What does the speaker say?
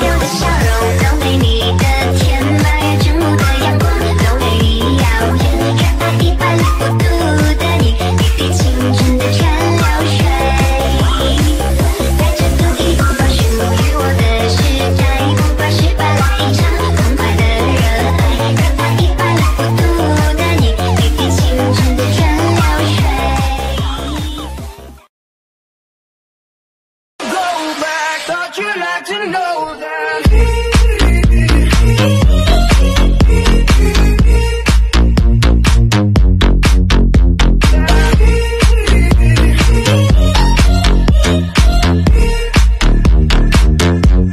要的笑容都为你的甜美，中午的阳光都为你耀眼。看那一百零五度的你，滴滴清纯的蒸馏水。在这独一无二属于我的时代，不管失败来一场痛快的热爱。看那一百零五度的你，滴滴清纯的蒸馏水